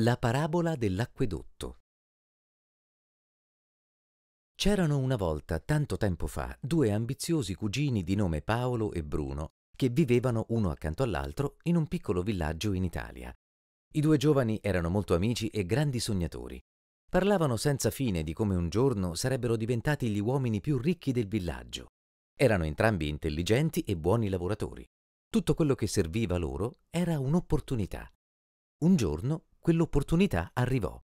La parabola dell'acquedotto C'erano una volta, tanto tempo fa, due ambiziosi cugini di nome Paolo e Bruno, che vivevano uno accanto all'altro in un piccolo villaggio in Italia. I due giovani erano molto amici e grandi sognatori. Parlavano senza fine di come un giorno sarebbero diventati gli uomini più ricchi del villaggio. Erano entrambi intelligenti e buoni lavoratori. Tutto quello che serviva loro era un'opportunità. Un giorno quell'opportunità arrivò.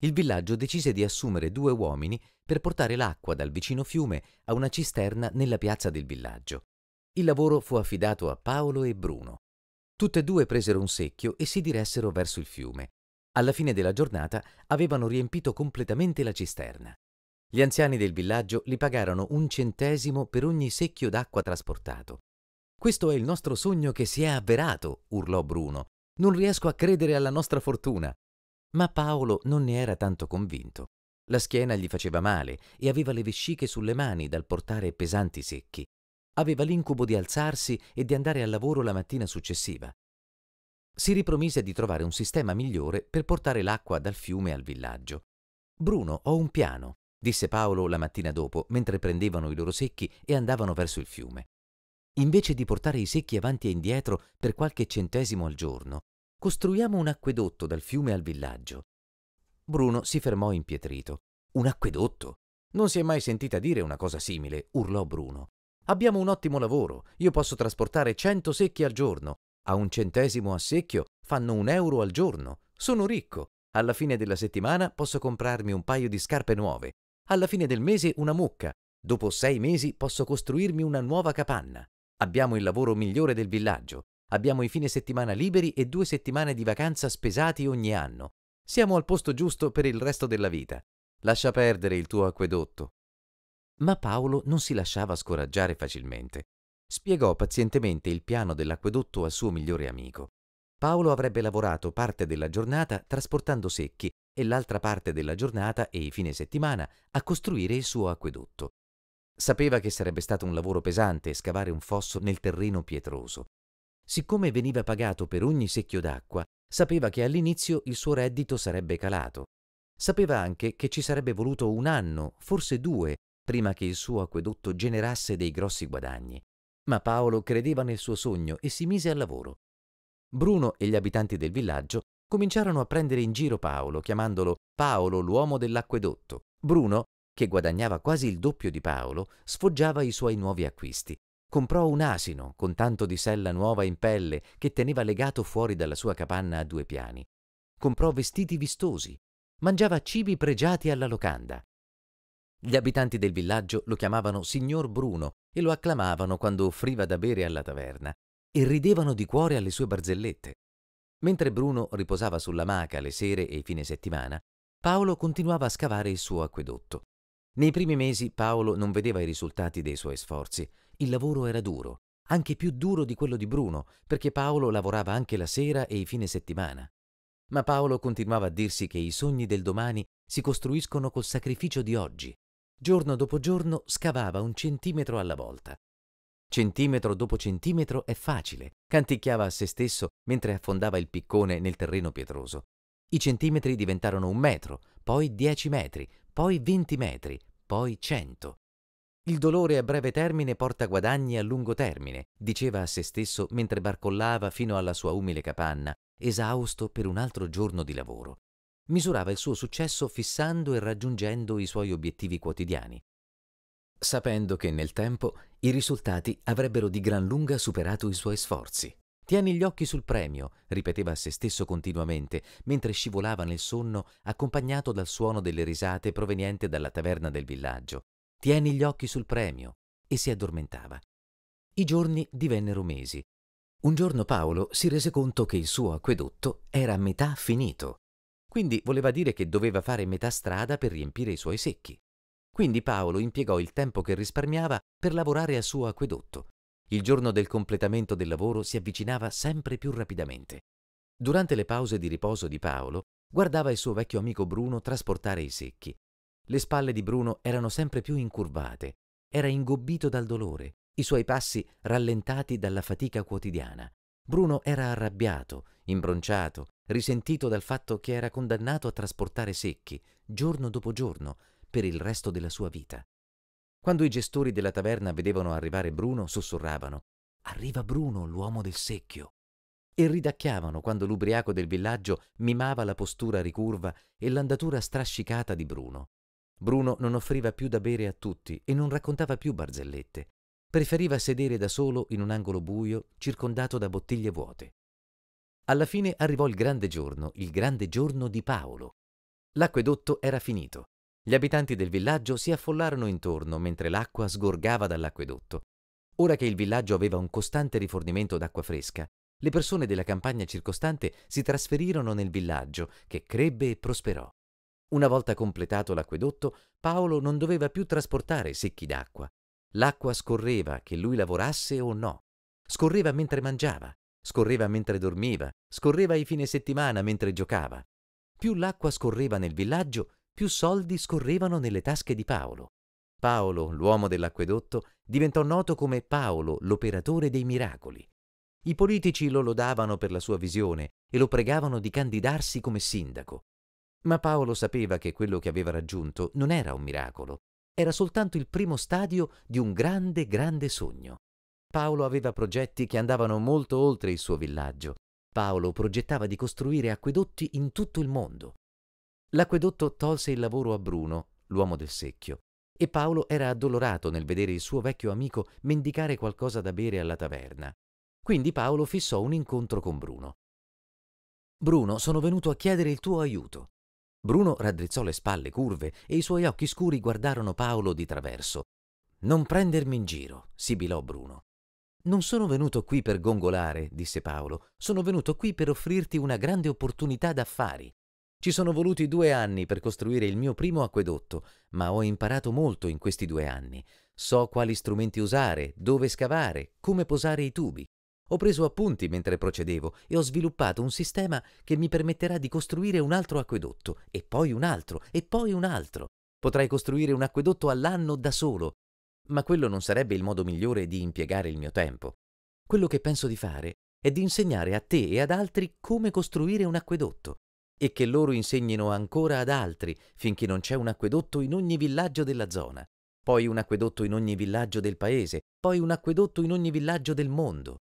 Il villaggio decise di assumere due uomini per portare l'acqua dal vicino fiume a una cisterna nella piazza del villaggio. Il lavoro fu affidato a Paolo e Bruno. Tutte e due presero un secchio e si diressero verso il fiume. Alla fine della giornata avevano riempito completamente la cisterna. Gli anziani del villaggio li pagarono un centesimo per ogni secchio d'acqua trasportato. Questo è il nostro sogno che si è avverato, urlò Bruno. Non riesco a credere alla nostra fortuna. Ma Paolo non ne era tanto convinto. La schiena gli faceva male e aveva le vesciche sulle mani dal portare pesanti secchi. Aveva l'incubo di alzarsi e di andare al lavoro la mattina successiva si ripromise di trovare un sistema migliore per portare l'acqua dal fiume al villaggio. Bruno, ho un piano, disse Paolo la mattina dopo, mentre prendevano i loro secchi e andavano verso il fiume. Invece di portare i secchi avanti e indietro per qualche centesimo al giorno, costruiamo un acquedotto dal fiume al villaggio. Bruno si fermò impietrito. Un acquedotto? Non si è mai sentita dire una cosa simile, urlò Bruno. Abbiamo un ottimo lavoro, io posso trasportare cento secchi al giorno a un centesimo a secchio fanno un euro al giorno. Sono ricco. Alla fine della settimana posso comprarmi un paio di scarpe nuove. Alla fine del mese una mucca. Dopo sei mesi posso costruirmi una nuova capanna. Abbiamo il lavoro migliore del villaggio. Abbiamo i fine settimana liberi e due settimane di vacanza spesati ogni anno. Siamo al posto giusto per il resto della vita. Lascia perdere il tuo acquedotto. Ma Paolo non si lasciava scoraggiare facilmente spiegò pazientemente il piano dell'acquedotto al suo migliore amico. Paolo avrebbe lavorato parte della giornata trasportando secchi e l'altra parte della giornata e i fine settimana a costruire il suo acquedotto. Sapeva che sarebbe stato un lavoro pesante scavare un fosso nel terreno pietroso. Siccome veniva pagato per ogni secchio d'acqua, sapeva che all'inizio il suo reddito sarebbe calato. Sapeva anche che ci sarebbe voluto un anno, forse due, prima che il suo acquedotto generasse dei grossi guadagni. Ma Paolo credeva nel suo sogno e si mise al lavoro. Bruno e gli abitanti del villaggio cominciarono a prendere in giro Paolo, chiamandolo Paolo l'uomo dell'acquedotto. Bruno, che guadagnava quasi il doppio di Paolo, sfoggiava i suoi nuovi acquisti. Comprò un asino con tanto di sella nuova in pelle che teneva legato fuori dalla sua capanna a due piani. Comprò vestiti vistosi. Mangiava cibi pregiati alla locanda. Gli abitanti del villaggio lo chiamavano signor Bruno e lo acclamavano quando offriva da bere alla taverna e ridevano di cuore alle sue barzellette. Mentre Bruno riposava sulla maca le sere e i fine settimana, Paolo continuava a scavare il suo acquedotto. Nei primi mesi Paolo non vedeva i risultati dei suoi sforzi. Il lavoro era duro, anche più duro di quello di Bruno, perché Paolo lavorava anche la sera e i fine settimana. Ma Paolo continuava a dirsi che i sogni del domani si costruiscono col sacrificio di oggi Giorno dopo giorno scavava un centimetro alla volta. Centimetro dopo centimetro è facile, canticchiava a se stesso mentre affondava il piccone nel terreno pietroso. I centimetri diventarono un metro, poi dieci metri, poi venti metri, poi cento. Il dolore a breve termine porta guadagni a lungo termine, diceva a se stesso mentre barcollava fino alla sua umile capanna, esausto per un altro giorno di lavoro misurava il suo successo fissando e raggiungendo i suoi obiettivi quotidiani, sapendo che nel tempo i risultati avrebbero di gran lunga superato i suoi sforzi. Tieni gli occhi sul premio, ripeteva a se stesso continuamente, mentre scivolava nel sonno accompagnato dal suono delle risate proveniente dalla taverna del villaggio. Tieni gli occhi sul premio. E si addormentava. I giorni divennero mesi. Un giorno Paolo si rese conto che il suo acquedotto era a metà finito quindi voleva dire che doveva fare metà strada per riempire i suoi secchi. Quindi Paolo impiegò il tempo che risparmiava per lavorare al suo acquedotto. Il giorno del completamento del lavoro si avvicinava sempre più rapidamente. Durante le pause di riposo di Paolo, guardava il suo vecchio amico Bruno trasportare i secchi. Le spalle di Bruno erano sempre più incurvate, era ingobbito dal dolore, i suoi passi rallentati dalla fatica quotidiana. Bruno era arrabbiato, imbronciato, risentito dal fatto che era condannato a trasportare secchi, giorno dopo giorno, per il resto della sua vita. Quando i gestori della taverna vedevano arrivare Bruno, sussurravano Arriva Bruno, l'uomo del secchio. E ridacchiavano quando l'ubriaco del villaggio mimava la postura ricurva e l'andatura strascicata di Bruno. Bruno non offriva più da bere a tutti e non raccontava più barzellette. Preferiva sedere da solo in un angolo buio, circondato da bottiglie vuote. Alla fine arrivò il grande giorno, il grande giorno di Paolo. L'acquedotto era finito. Gli abitanti del villaggio si affollarono intorno mentre l'acqua sgorgava dall'acquedotto. Ora che il villaggio aveva un costante rifornimento d'acqua fresca, le persone della campagna circostante si trasferirono nel villaggio, che crebbe e prosperò. Una volta completato l'acquedotto, Paolo non doveva più trasportare secchi d'acqua. L'acqua scorreva, che lui lavorasse o no. Scorreva mentre mangiava, scorreva mentre dormiva, scorreva i fine settimana mentre giocava. Più l'acqua scorreva nel villaggio, più soldi scorrevano nelle tasche di Paolo. Paolo, l'uomo dell'acquedotto, diventò noto come Paolo, l'operatore dei miracoli. I politici lo lodavano per la sua visione e lo pregavano di candidarsi come sindaco. Ma Paolo sapeva che quello che aveva raggiunto non era un miracolo, era soltanto il primo stadio di un grande, grande sogno. Paolo aveva progetti che andavano molto oltre il suo villaggio. Paolo progettava di costruire acquedotti in tutto il mondo. L'acquedotto tolse il lavoro a Bruno, l'uomo del secchio, e Paolo era addolorato nel vedere il suo vecchio amico mendicare qualcosa da bere alla taverna. Quindi Paolo fissò un incontro con Bruno. Bruno, sono venuto a chiedere il tuo aiuto. Bruno raddrizzò le spalle curve e i suoi occhi scuri guardarono Paolo di traverso. Non prendermi in giro, sibilò Bruno. Non sono venuto qui per gongolare, disse Paolo, sono venuto qui per offrirti una grande opportunità d'affari. Ci sono voluti due anni per costruire il mio primo acquedotto, ma ho imparato molto in questi due anni. So quali strumenti usare, dove scavare, come posare i tubi. Ho preso appunti mentre procedevo e ho sviluppato un sistema che mi permetterà di costruire un altro acquedotto, e poi un altro, e poi un altro. Potrai costruire un acquedotto all'anno da solo, ma quello non sarebbe il modo migliore di impiegare il mio tempo. Quello che penso di fare è di insegnare a te e ad altri come costruire un acquedotto e che loro insegnino ancora ad altri finché non c'è un acquedotto in ogni villaggio della zona, poi un acquedotto in ogni villaggio del paese, poi un acquedotto in ogni villaggio del mondo.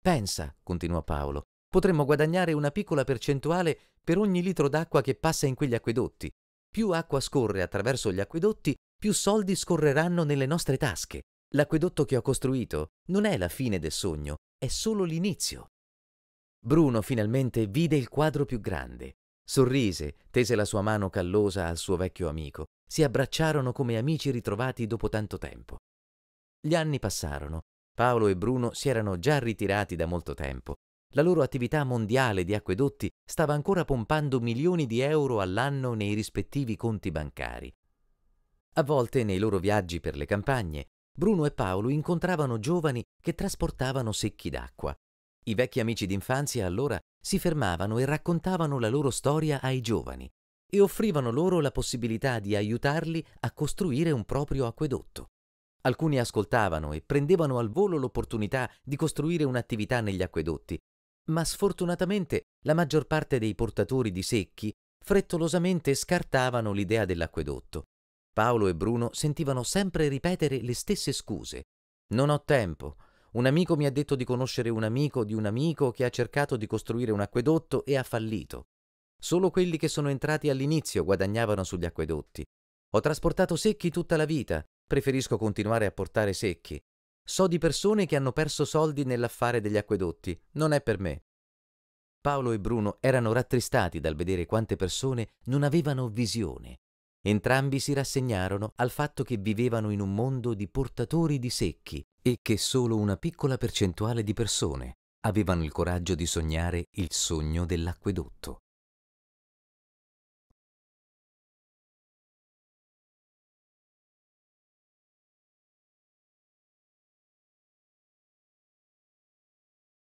Pensa, continuò Paolo, potremmo guadagnare una piccola percentuale per ogni litro d'acqua che passa in quegli acquedotti. Più acqua scorre attraverso gli acquedotti, più soldi scorreranno nelle nostre tasche. L'acquedotto che ho costruito non è la fine del sogno, è solo l'inizio. Bruno finalmente vide il quadro più grande. Sorrise, tese la sua mano callosa al suo vecchio amico. Si abbracciarono come amici ritrovati dopo tanto tempo. Gli anni passarono Paolo e Bruno si erano già ritirati da molto tempo. La loro attività mondiale di acquedotti stava ancora pompando milioni di euro all'anno nei rispettivi conti bancari. A volte nei loro viaggi per le campagne, Bruno e Paolo incontravano giovani che trasportavano secchi d'acqua. I vecchi amici d'infanzia allora si fermavano e raccontavano la loro storia ai giovani e offrivano loro la possibilità di aiutarli a costruire un proprio acquedotto. Alcuni ascoltavano e prendevano al volo l'opportunità di costruire un'attività negli acquedotti, ma sfortunatamente la maggior parte dei portatori di secchi frettolosamente scartavano l'idea dell'acquedotto. Paolo e Bruno sentivano sempre ripetere le stesse scuse. Non ho tempo. Un amico mi ha detto di conoscere un amico di un amico che ha cercato di costruire un acquedotto e ha fallito. Solo quelli che sono entrati all'inizio guadagnavano sugli acquedotti. Ho trasportato secchi tutta la vita Preferisco continuare a portare secchi. So di persone che hanno perso soldi nell'affare degli acquedotti. Non è per me. Paolo e Bruno erano rattristati dal vedere quante persone non avevano visione. Entrambi si rassegnarono al fatto che vivevano in un mondo di portatori di secchi e che solo una piccola percentuale di persone avevano il coraggio di sognare il sogno dell'acquedotto.